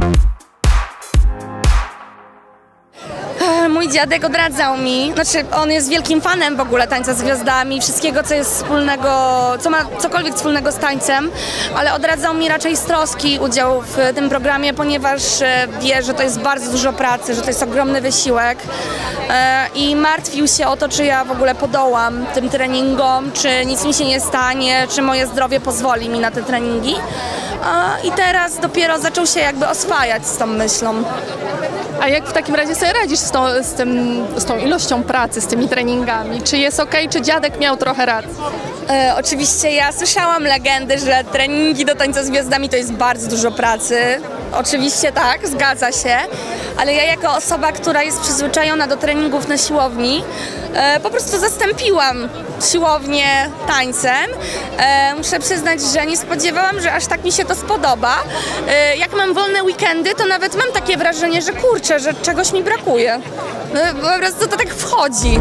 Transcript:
E, Mój dziadek odradzał mi, znaczy on jest wielkim fanem w ogóle tańca z gwiazdami, wszystkiego co jest wspólnego, co ma cokolwiek wspólnego z tańcem, ale odradzał mi raczej z troski udział w tym programie, ponieważ e, wie, że to jest bardzo dużo pracy, że to jest ogromny wysiłek e, i martwił się o to, czy ja w ogóle podołam tym treningom, czy nic mi się nie stanie, czy moje zdrowie pozwoli mi na te treningi. I teraz dopiero zaczął się jakby oswajać z tą myślą. A jak w takim razie sobie radzisz z tą, z, tym, z tą ilością pracy, z tymi treningami? Czy jest ok, czy dziadek miał trochę racji? E, oczywiście ja słyszałam legendy, że treningi do tańca z gwiazdami to jest bardzo dużo pracy. Oczywiście tak, zgadza się, ale ja jako osoba, która jest przyzwyczajona do treningów na siłowni, e, po prostu zastąpiłam siłownię tańcem. E, muszę przyznać, że nie spodziewałam, że aż tak mi się to spodoba. E, jak mam wolne weekendy, to nawet mam takie wrażenie, że kurczę, że czegoś mi brakuje. No, po prostu to tak wchodzi.